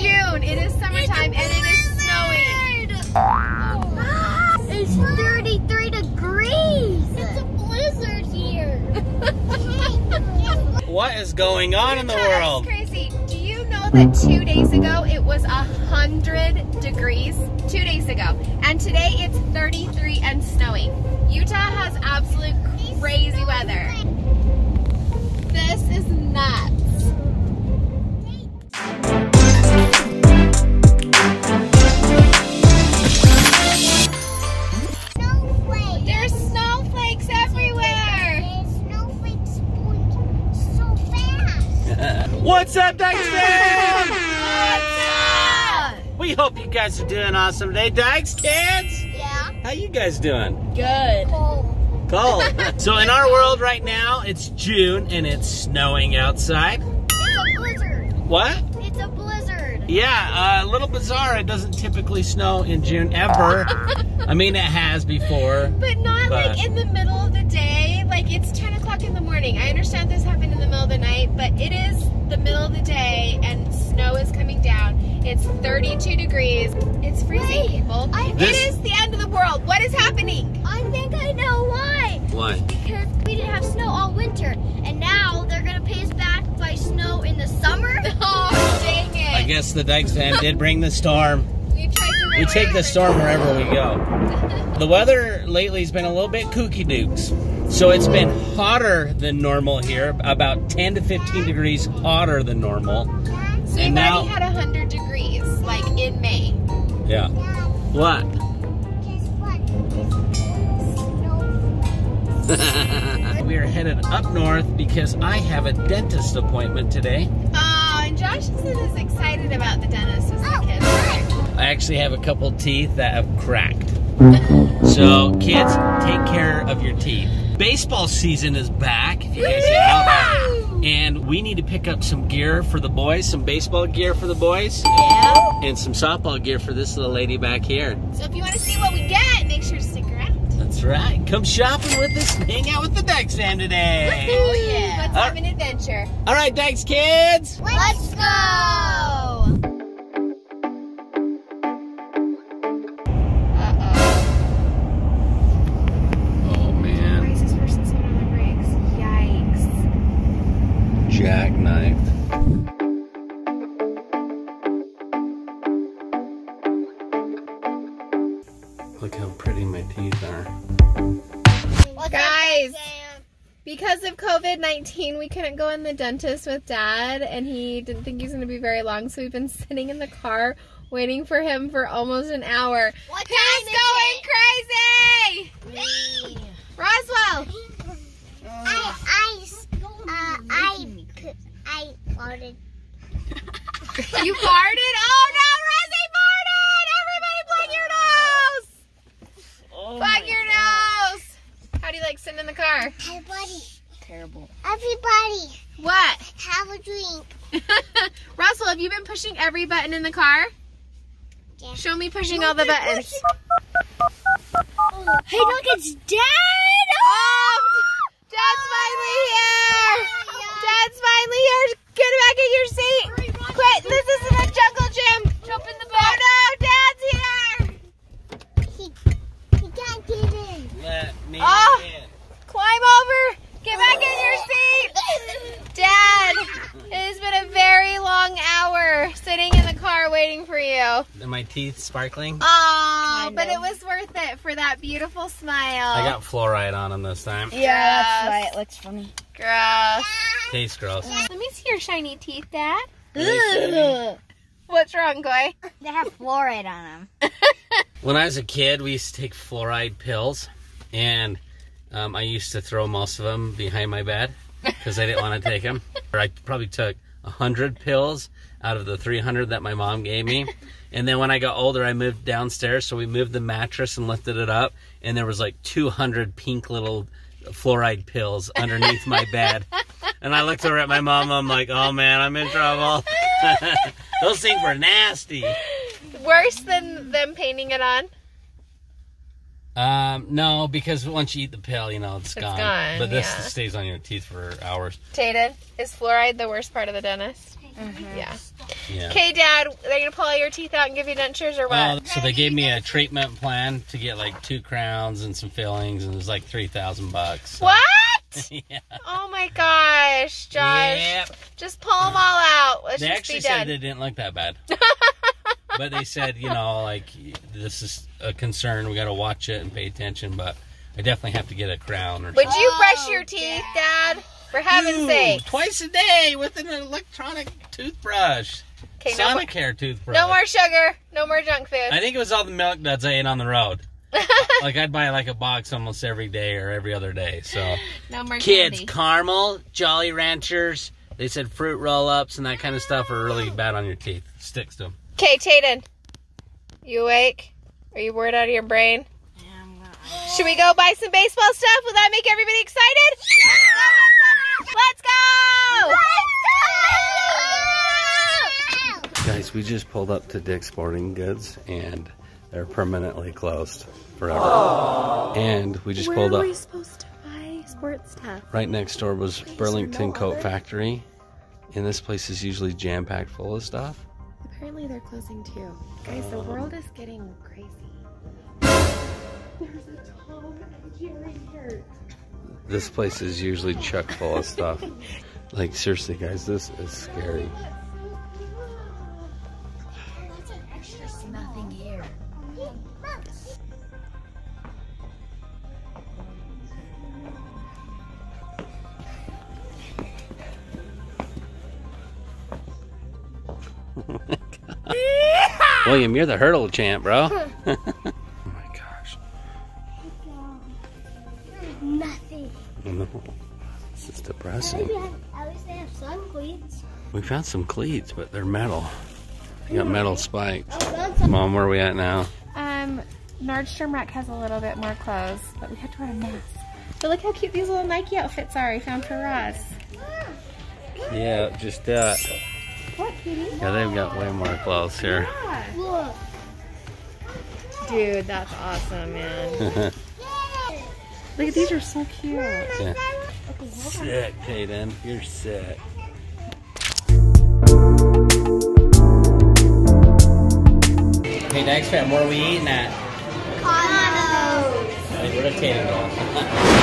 June. It is summertime and it is snowing. It's 33 degrees. It's a blizzard here. What is going on in the Utah, that's world? crazy. Do you know that two days ago it was a hundred degrees? Two days ago, and today it's 33 and snowing. Utah has absolute crazy weather. This is nuts. What's up, Dyches fam? What's up? We hope you guys are doing awesome today. Dyches kids, Yeah. how you guys doing? Good. Cold. Cold. so in our world right now, it's June and it's snowing outside. It's a blizzard. What? It's a blizzard. Yeah, uh, a little bizarre. It doesn't typically snow in June ever. I mean, it has before. But not But- like in the middle of the day. Like it's 10 o'clock in the morning. I understand this happened in the middle of the night, but it is the middle of the day and snow is coming down. It's 32 degrees. It's freezing, Wait, people. I- it This- is the end of the world. What is happening? I think I know why. Why? Because we didn't have snow all winter, and now they're gonna pay us back by snow in the summer. Oh, dang it. I guess the Dyches fam did bring the storm. we tried to We take the storm wherever we go. The weather lately has been a little bit kooky dukes. So it's been hotter than normal here, about 10 to 15 degrees hotter than normal. So we've and now- already had 100 degrees, like in May. Yeah. What? Guess what? Snowflakes. we are headed up north because I have a dentist appointment today. Oh, and Josh isn't as excited about the dentist as Oh, the kids are. I actually have a couple teeth that have cracked. Mm-hmm. So, kids, take care of your teeth. Baseball season is back, if you guys didn't know that. And we need to pick up some gear for the boys, some baseball gear for the boys, Yeah. and some softball gear for this little lady back here. So if you want to see what we get, make sure to stick around. That's right. Come shopping with us and hang out with the Dyches fan today. Oh yeah. Let's Uh, have an adventure. All right, thanks kids. Let's go. Look how pretty my teeth are. What's Guys. Because of COVID 19, we couldn't go in the dentist with dad, and he didn't think he was going to be very long, so we've been sitting in the car waiting for him for almost an hour. What Who's going is crazy? Me. Roswell! I, I, uh, I, I farted. You farted? Oh no, Rosie farted! Everybody plug your nose! Oh Plug your nose! How do you like sitting in the car? Everybody, Terrible. everybody, What? have a drink. Russell, have you been pushing every button in the car? Yeah. Show me pushing all the buttons. Hey, look, it's Dad! Oh, oh Dad's finally here! Dad's finally here! Get back in your seat! Quit! This isn't a jungle gym! Jump in the boat! Oh no! Dad's here! He, he can't get in. Let me Oh. in. Climb over! Get back in your seat! Dad, it has been a very long hour sitting in the car waiting for you. Are my teeth sparkling? Oh, Kind but of. it was worth it for that beautiful smile. I got fluoride on them this time. Yeah, that's why it looks funny. Gross. Tastes gross. Let me see your shiny teeth, Dad. Ugh. What's wrong, Goy? They have fluoride on them. When I was a kid, we used to take fluoride pills, and um, I used to throw most of them behind my bed because I didn't want to take them. I probably took a hundred pills out of the 300 that my mom gave me. And then when I got older, I moved downstairs, so we moved the mattress and lifted it up, and there was like 200 pink little fluoride pills underneath my bed. And I looked over at my mom. I'm like, "Oh man, I'm in trouble." Those things were nasty. Worse than them painting it on. Um, no, because once you eat the pill, you know it's, It's gone. gone, But this yeah. stays on your teeth for hours. Tayden, is fluoride the worst part of the dentist? Yeah. Yeah. Okay, Dad, they're gonna pull all your teeth out and give you dentures or what? Well, so they gave me a treatment plan to get like two crowns and some fillings, and it was like three thousand bucks. so- what? yeah. Oh my gosh, Josh! Yep. Just pull them all out. Let's They just actually be said done. they didn't look that bad. but they said, you know, like this is a concern. We got to watch it and pay attention. But I definitely have to get a crown or Would something. you brush Oh, your teeth, Dad? For heaven's Ooh, sake. Twice a day with an electronic toothbrush. Okay, no, more- Sonicare toothbrush. no more sugar. No more junk food. I think it was all the milk duds I ate on the road. like I'd buy like a box almost every day or every other day. So no more kids, candy. caramel, Jolly Ranchers. They said fruit roll-ups and that kind of stuff are really bad on your teeth. Sticks to them. Okay, Tayden. You awake? Are you bored out of your brain? Should we go buy some baseball stuff? Will that make everybody excited? Let's go! Let's go! Guys, we just pulled up to Dick's Sporting Goods and they're permanently closed forever. And we just pulled up. Where are we supposed to buy sports stuff? Right next door was Burlington Coat Factory. And this place is usually jam packed full of stuff. Apparently they're closing too. Guys, the oh. world is getting crazy. There's a Tom and Jerry here. This place is usually chock full of stuff. like, seriously, guys, this is scary. William, you're the hurdle champ, bro. oh my gosh. Nothing. No, this is depressing. At least they have sun cleats. We found some cleats, but they're metal. They got metal spikes. Oh, that's some. Mom, where are we at now? Um, Nordstrom Rack has a little bit more clothes, but we had to wear a mask. But look how cute these little Nike outfits are. I found for Ross. Yeah, just that. What, cutie? Yeah, they've got way more clothes here. Look. Dude, that's awesome, man. Look at these are so cute. Yeah. Sick, Hayden. You're sick. Hey, Dax fam, where are we eating at? Like, where did Hayden go?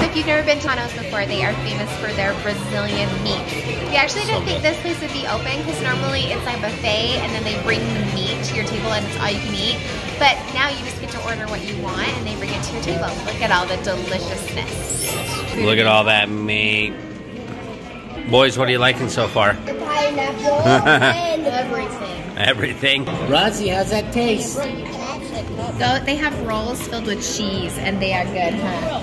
So if you've never been to Tano's before, they are famous for their Brazilian meat. We actually didn't think this place would be open because normally it's like a buffet and then they bring the meat to your table and it's all you can eat. But now you just get to order what you want and they bring it to your table. Look at all the deliciousness. Look at all that meat. Boys, what are you liking so far? The pineapple and everything. Everything. Rosie, how's that taste? So they have rolls filled with cheese and they are good, huh?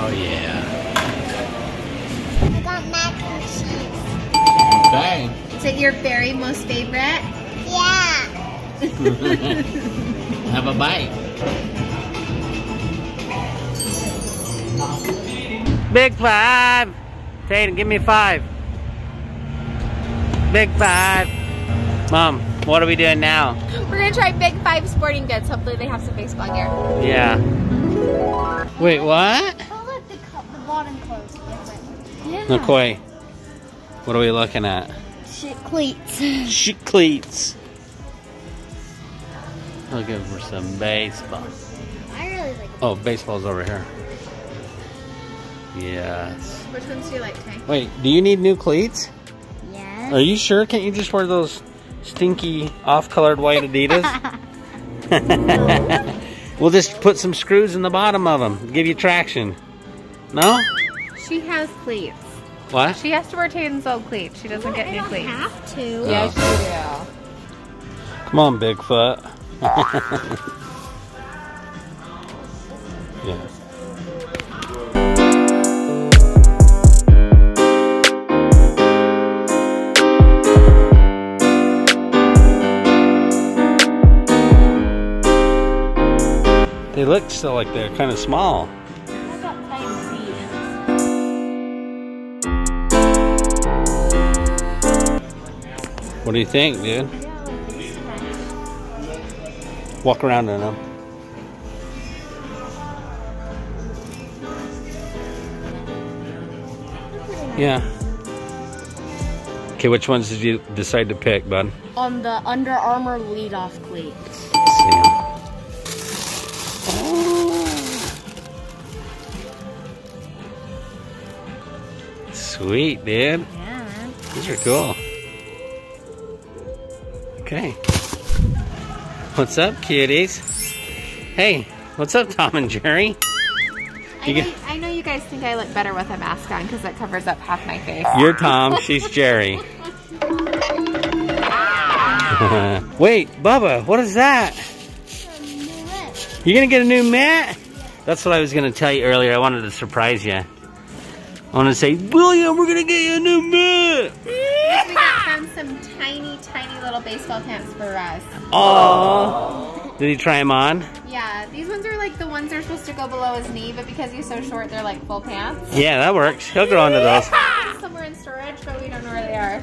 Oh, yeah. I got mac and cheese. Okay. Is it your very most favorite? Yeah. Have a bite. Big five. Tatum, give me five. Big five. Mom, what are we doing now? We're gonna try Big Five Sporting Goods. Hopefully they have some baseball gear. Yeah. Wait, what? Oh, look, the, cup, the bottom closed. different. McCoy, what are we looking at? Shit cleats. Shit cleats. Looking for some baseball. I really like Oh, baseball's over here. Yes. Which ones do you like, Tay? Wait, do you need new cleats? Yes. Are you sure? Can't you just wear those stinky off-colored white Adidas? we'll just put some screws in the bottom of them. Give you traction. No? She has cleats. What? She has to wear Tatum's old cleats. She doesn't get I new don't cleats. have to. Yes, you Come on, Bigfoot. yeah. They look still like they're kind of small. What do you think, dude? Walk around in them. Yeah. Okay, which ones did you decide to pick, bud? On the Under Armour lead-off cleats. Let's see 'em. Sweet, dude. Yeah. man. These are cool. Okay. What's up, cuties? Hey, what's up, Tom and Jerry? I know, I know you guys think I look better with a mask on because it covers up half my face. You're Tom, she's Jerry. Wait, Bubba, what is that? You gonna get a new mat? That's what I was gonna tell you earlier. I wanted to surprise you. I want to say, William, we're gonna get you a new mat. we found some tiny, tiny little baseball pants for Russ. Oh, did he try them on? Yeah, these ones are like the ones that are supposed to go below his knee, but because he's so short, they're like full pants. Yeah, that works. He'll grow into those. Somewhere in storage, but we don't know where they are.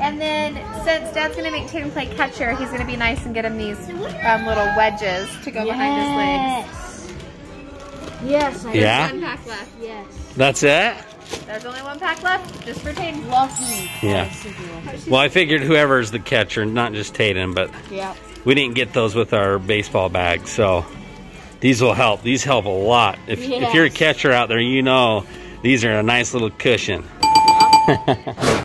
And then since Dad's gonna make Tatum play catcher, he's gonna be nice and get him these um, little wedges to go behind his legs. Yes, I Yeah? One pack left. Yes. That's it? There's only one pack left, just for Tatum. Lucky. Yeah. Well, I figured whoever's the catcher, not just Tatum, but Yeah. we didn't get those with our baseball bag, so these will help. These help a lot. If, if you're a catcher out there, you know these are a nice little cushion.